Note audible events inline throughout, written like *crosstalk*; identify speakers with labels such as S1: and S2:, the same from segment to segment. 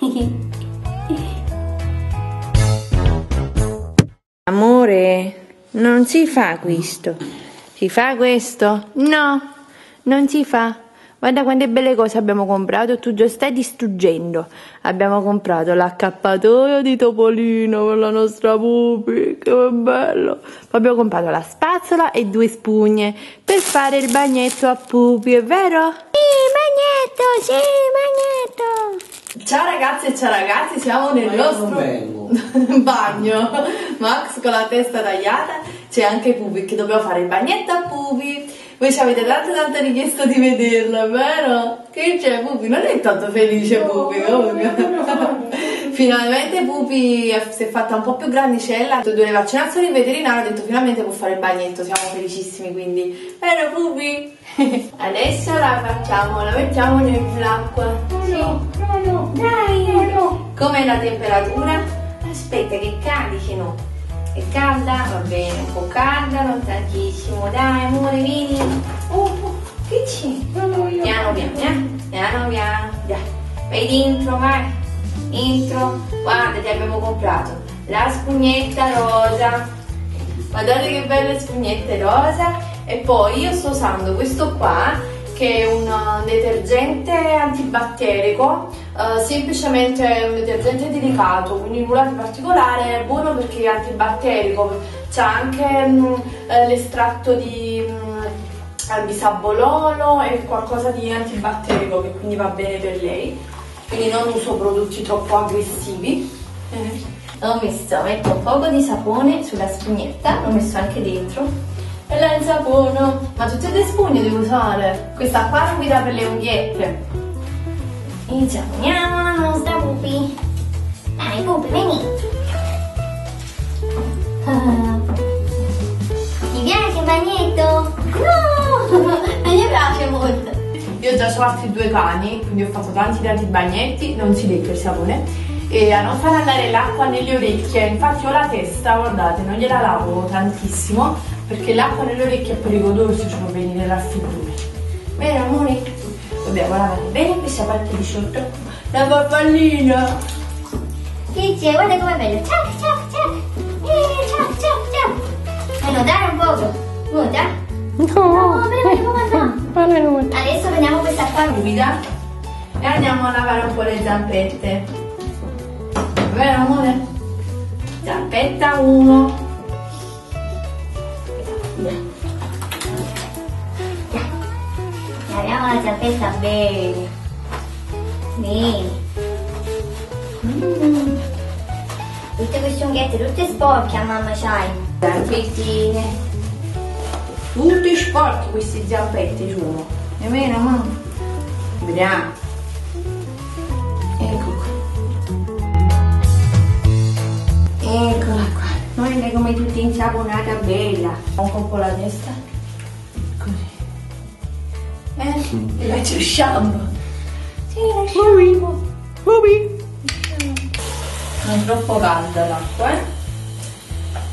S1: *laughs* Amore, non si fa questo. Si fa questo? No, non si fa. Guarda quante belle cose abbiamo comprato, tu già stai distruggendo. Abbiamo comprato l'accappatoio di Topolino per la nostra pupi, che bello. Poi abbiamo comprato la spazzola e due spugne per fare il bagnetto a pupi, è vero? Sì, bagnetto, sì, bagnetto. Ciao ragazzi e ciao ragazzi, siamo nel nostro bagno. Max con la testa tagliata, c'è anche Pupi che dobbiamo fare il bagnetto a Pupi. Voi ci avete tante tante richiesto di vederla, vero? Che c'è Pupi? Non è tanto felice Pupi, comunque. Finalmente Pupi si è fatta un po' più grandicella, due vaccinazioni in veterinario, ha detto finalmente può fare il bagnetto, siamo felicissimi quindi. Vero Pupi? *laughs* Adesso la facciamo, la mettiamo nell'acqua. Sì. Dai, com'è la temperatura? Aspetta che cadi che no. È calda? Va bene, un po' calda, non tantissimo. Dai, amore, vieni. Oh, oh che c'è? Piano piano, eh? Piano piano. Dai, vai dentro, vai. Dentro. Guarda, ti abbiamo comprato la spugnetta rosa. Guardate che belle spugnette rosa. E poi io sto usando questo qua che è un uh, detergente antibatterico, uh, semplicemente un detergente delicato, quindi nulla di particolare, è buono perché è antibatterico, c'è anche um, l'estratto di um, bisabololo e qualcosa di antibatterico che quindi va bene per lei, quindi non uso prodotti troppo aggressivi. Eh. Ho messo, metto un po' di sapone sulla spugnetta, l'ho messo anche dentro e la insapono. Ma tutte e due spugne devo usare. Questa qua non mi dà per le unghiette. Iniziamo la nostra pupi. Dai pupi, vieni. Ah. Ti piace il bagnetto? No! *laughs* Gli piace molto. Io ho già ho altri due cani, quindi ho fatto tanti tanti bagnetti, non si lecca il sapone e a non far andare l'acqua nelle orecchie. Infatti ho la testa, guardate, non gliela lavo tantissimo perché l'acqua nelle orecchie è pericoloso, ci può venire raffreddore. Bene amore? Dobbiamo lavare bene questa parte di sotto. La papallina! Tizia, guarda com'è bello! Ciao, ciao, ciao! Eh, ciao, ciao, ciao! Vuoi nuotare un poco? Nuota? No! No, *laughs* Adesso prendiamo questa acqua ruvida e andiamo a lavare un po' le zampette. Vero amore? Zampetta 1 Laviamo la zampetta bene. Bene. Mm. Tutte queste unghiette, tutte sporche a mamma c'hai. Zampettine. Tutti sporchi questi zampetti sono. È vero mamma? Vediamo. Ecco qua. Eccola qua. Guarda come tutta insaponata bella. Un po' la testa. Eh? E la ciusciamo. Sì, la sciamo. Bobby. Non troppo calda l'acqua, eh?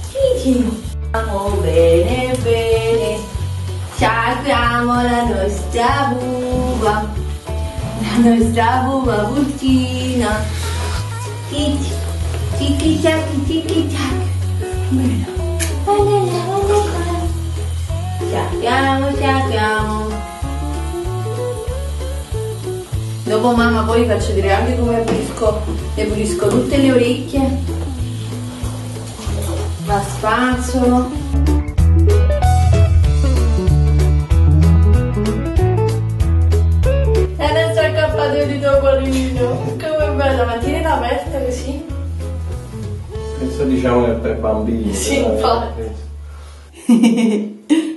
S1: Sì, sì. Bene, bene. Sciacquiamo la nostra buva. La nostra buva pulcina. Tic, tic, tac, tic, tac. Sciacquiamo, sciacquiamo. Dopo mamma poi faccio vedere anche come pulisco, le pulisco tutte le orecchie. La spazzolo. Così.
S2: Questo diciamo che è per bambini.
S1: Sì, infatti.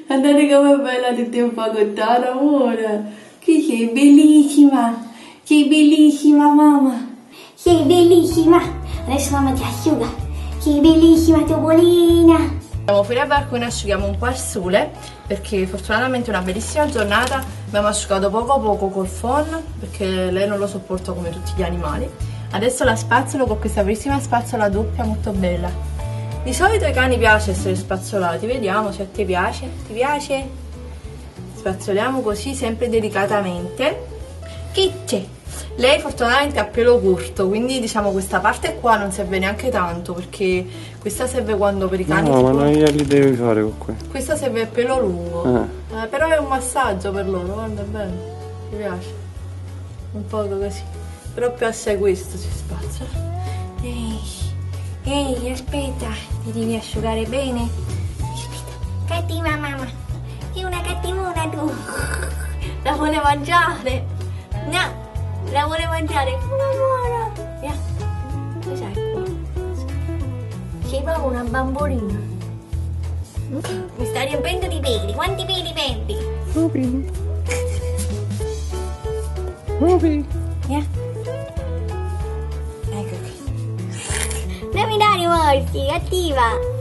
S1: Guardate *laughs* com'è bella tutti un po' contata, amore. Che sei bellissima. Sei bellissima mamma. Sei bellissima. Adesso mamma ti asciuga. Sei bellissima Topolina. Andiamo fuori al balcone e asciughiamo un po' al sole perché fortunatamente è una bellissima giornata. Abbiamo asciugato poco poco col phon perché lei non lo sopporta come tutti gli animali. Adesso la spazzolo con questa bellissima spazzola doppia molto bella. Di solito ai cani piace essere spazzolati, vediamo se a te piace. Ti piace? Spazzoliamo così sempre delicatamente. Che c'è? Lei fortunatamente ha pelo corto, quindi diciamo questa parte qua non serve neanche tanto perché questa serve quando per i cani.
S2: No, ma non glieli devi fare con qui.
S1: Questa serve il pelo lungo.
S2: Eh.
S1: Eh, però è un massaggio per loro, guarda bene. Mi piace. Un po' così. Però più assai questo si spazzola.
S3: Ehi, ehi, aspetta, ti devi asciugare bene. Aspetta, cattiva mamma, sei una cattivona tu. *laughs* La vuole mangiare? No, la vuole mangiare. Buona buona. Cos'hai qua? Sei proprio una bambolina. Mi sta riempendo di peli. Quanti peli perdi?
S2: Ruby. Ruby.
S3: Via. Qui. Non mi dare morsi, cattiva.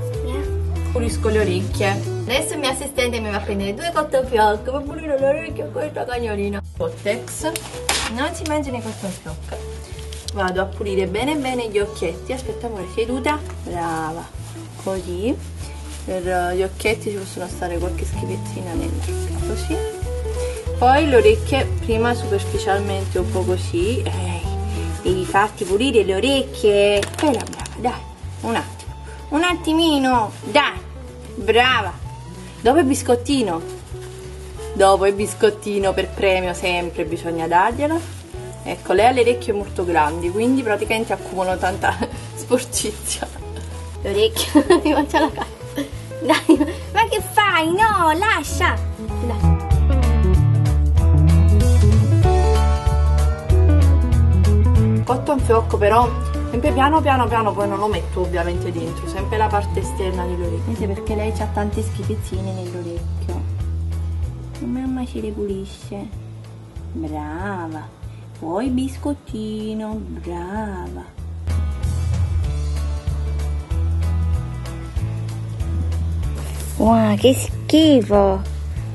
S1: Pulisco le orecchie. Adesso il mio assistente mi va a prendere due cottofiocche per pulire le orecchie a questa cagnolina. Cortex. Non si mangiano i cottofiocche. Vado a pulire bene bene gli occhietti. Aspetta amore, seduta. Brava. Così. Per eh, gli occhietti ci possono stare qualche schifezzina nella. Così. Poi le orecchie prima superficialmente un po' così. Ehi, devi farti pulire le orecchie. Bella brava, dai. Un attimo. Un attimino. Dai. Brava. Dopo il biscottino. Dopo il biscottino per premio sempre bisogna darglielo. Ecco, lei ha le orecchie molto grandi, quindi praticamente accumulano tanta *laughs* sporcizia.
S3: Le orecchie, *laughs* mi faccio la cara. Dai, ma che fai? No, lascia. Dai.
S1: Cotton fiocco però, sempre piano piano piano, poi non lo metto ovviamente dentro, sempre la parte esterna delle orecchie. Vedete perché lei ha tante schipezzine nell'orecchio.
S3: Mamma ce le pulisce. Brava. Poi biscottino, brava. Wow, che schifo!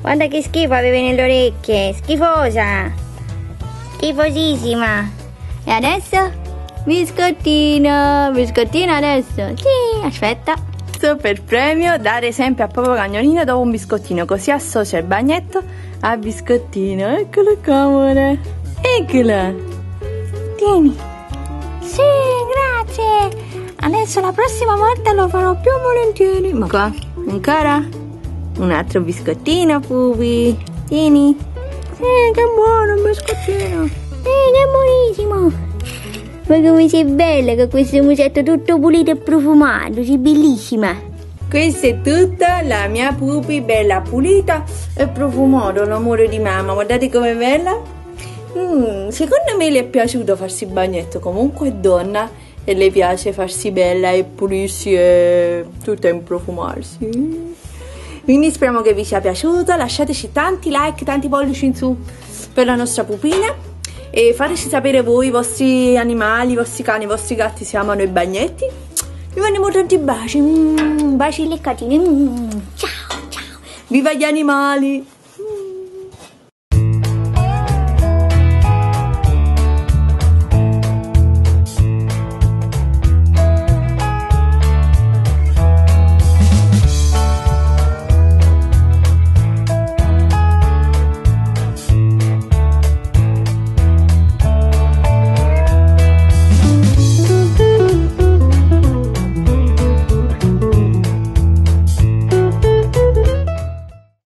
S3: Guarda che schifo avevi nelle orecchie! Schifosa! Schifosissima! E adesso? Biscottino! Biscottino adesso! Sì, aspetta!
S1: Questo per premio dare sempre a Popo Cagnolino dopo un biscottino, così associa il bagnetto al biscottino. Eccolo qua amore! Eccola!
S3: Tieni! Sì, grazie! Adesso la prossima volta lo farò più volentieri.
S1: Ma qua, ancora? Un altro biscottino, Pupi. Tieni.
S3: Sì, che buono il biscottino! Sì, che buonissimo! Ma come sei bella con questo musetto tutto pulito e profumato, sei bellissima!
S1: Questa è tutta la mia pupi bella pulita e profumata, l'amore di mamma. Guardate com'è bella. Mm, secondo me le è piaciuto farsi bagnetto. Comunque è donna e le piace farsi bella e pulirsi e tutta in profumarsi. Quindi speriamo che vi sia piaciuto. Lasciateci tanti like, tanti pollici in su per la nostra pupina. E fateci sapere voi, i vostri animali, i vostri cani, i vostri gatti si amano i bagnetti. Vi mandiamo tanti baci. Mm, baci leccatini. Mm.
S3: Ciao, ciao!
S1: Viva gli animali!